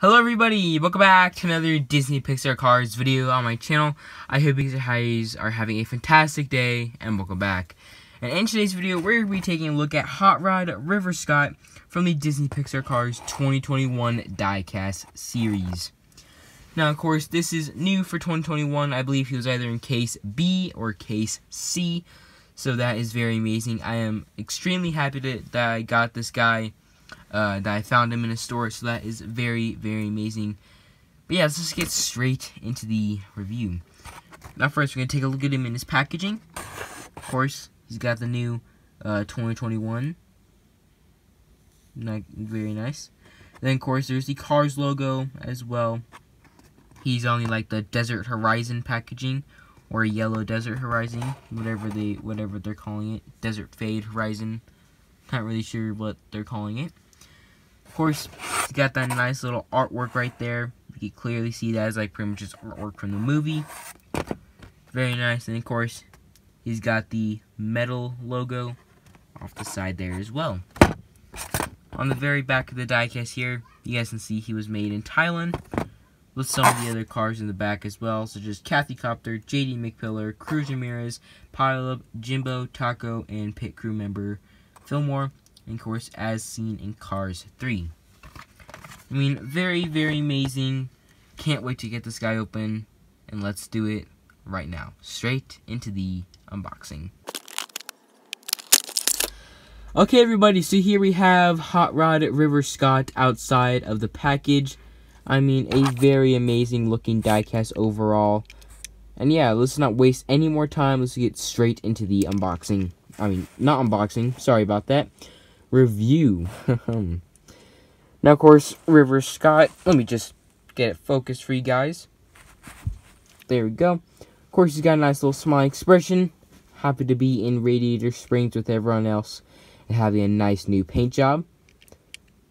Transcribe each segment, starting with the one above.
Hello everybody, welcome back to another Disney Pixar Cars video on my channel. I hope you guys are having a fantastic day and welcome back. And in today's video, we're going to be taking a look at Hot Rod River Scott from the Disney Pixar Cars 2021 Diecast series. Now, of course, this is new for 2021. I believe he was either in case B or case C. So that is very amazing. I am extremely happy to, that I got this guy uh, that I found him in a store. So that is very, very amazing. But yeah, let's just get straight into the review. Now first, we're going to take a look at him in his packaging. Of course, he's got the new uh, 2021. Like, very nice. Then, of course, there's the Cars logo as well. He's only like the Desert Horizon packaging or Yellow Desert Horizon, whatever they whatever they're calling it. Desert Fade Horizon. Not really sure what they're calling it. Of course, he's got that nice little artwork right there. You can clearly see that as like pretty much just artwork from the movie. Very nice. And of course, he's got the Mattel logo off the side there as well. On the very back of the diecast here, you guys can see he was made in Thailand with some of the other cars in the back as well, such as Kathy Copter, JD McPillar, Cruz Ramirez, Pileup, Jimbo, Taco, and pit crew member Fillmore and of course as seen in Cars 3. I mean, very, very amazing. Can't wait to get this guy open, and let's do it right now. Straight into the unboxing. Okay, everybody, so here we have Hot Rod River Scott outside of the package. I mean, a very amazing looking diecast overall. And yeah, let's not waste any more time. Let's get straight into the unboxing. I mean, not unboxing. Sorry about that review. now, of course, River Scott. Let me just get it focused for you guys. There we go. Of course, he's got a nice little smile expression. Happy to be in Radiator Springs with everyone else and having a nice new paint job.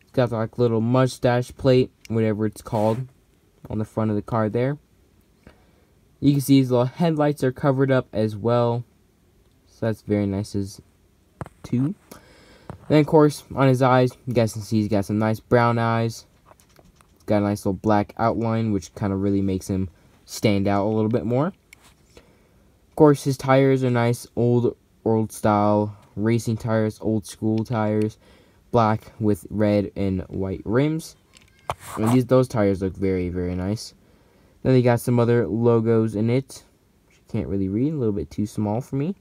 He's got like little mustache plate, whatever it's called, on the front of the car there. You can see his little headlights are covered up as well. So that's very nice as too. Then, of course, on his eyes, you guys can see he's got some nice brown eyes. He's got a nice little black outline, which kind of really makes him stand out a little bit more. Of course, his tires are nice, old, old style racing tires, old school tires, black with red and white rims. And these those tires look very, very nice. Then they got some other logos in it. Can't really read, a little bit too small for me.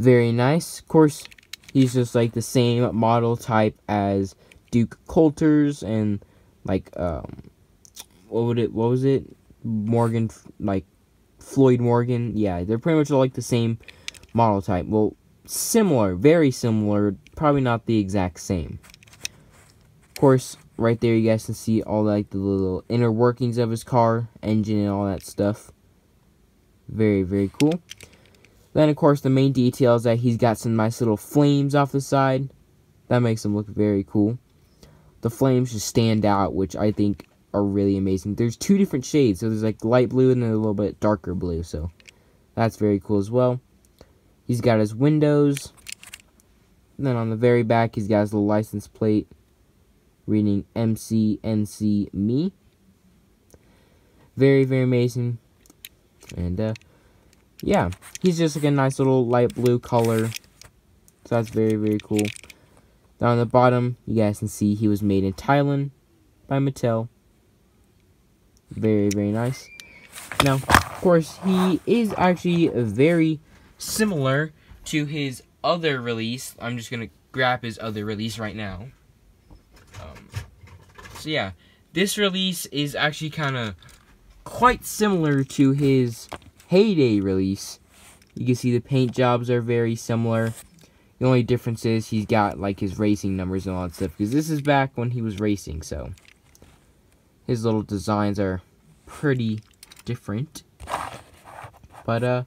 Very nice. Of course, he's just like the same model type as Duke Coulter's and like um what would it what was it? Morgan like Floyd Morgan. Yeah, they're pretty much all like the same model type. Well, similar, very similar, probably not the exact same. Of course, right there you guys can see all like the little inner workings of his car, engine and all that stuff. Very, very cool. Then, of course, the main detail is that he's got some nice little flames off the side. That makes him look very cool. The flames just stand out, which I think are really amazing. There's two different shades. So there's like light blue and then a little bit darker blue. So that's very cool as well. He's got his windows. And then on the very back, he's got his little license plate reading MCNC Me. Very, very amazing. And, uh, yeah, he's just like a nice little light blue color. So that's very, very cool. Down on the bottom, you guys can see he was made in Thailand by Mattel. Very, very nice. Now, of course, he is actually very similar to his other release. I'm just going to grab his other release right now. Um, so, yeah, this release is actually kind of quite similar to his Heyday release, you can see the paint jobs are very similar. The only difference is he's got like his racing numbers and all that stuff. Because this is back when he was racing, so his little designs are pretty different. But uh,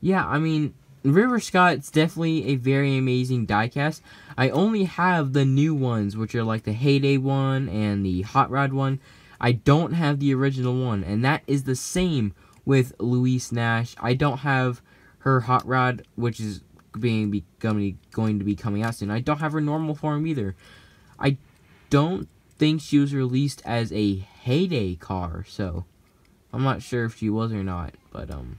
yeah, I mean, River Scott's definitely a very amazing diecast. I only have the new ones, which are like the Heyday one and the Hot Rod one. I don't have the original one, and that is the same with Louise Nash. I don't have her hot rod, which is being be, going to be coming out soon. I don't have her normal form either. I don't think she was released as a heyday car, so I'm not sure if she was or not, but um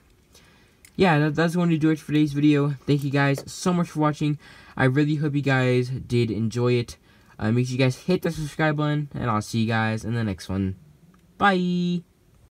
yeah, that, that's going to do it for today's video. Thank you guys so much for watching. I really hope you guys did enjoy it. Uh, make sure you guys hit the subscribe button, and I'll see you guys in the next one. Bye!